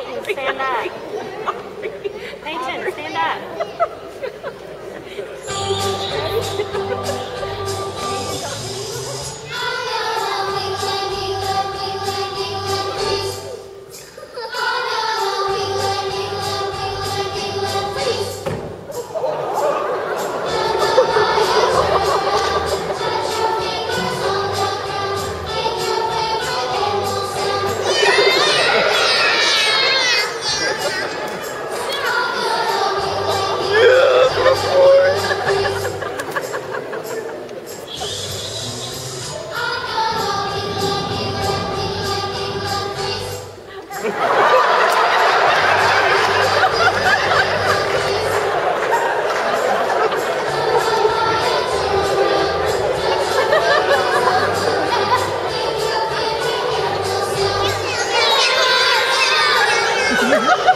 Stand up. Ha ha ha!